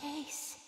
case.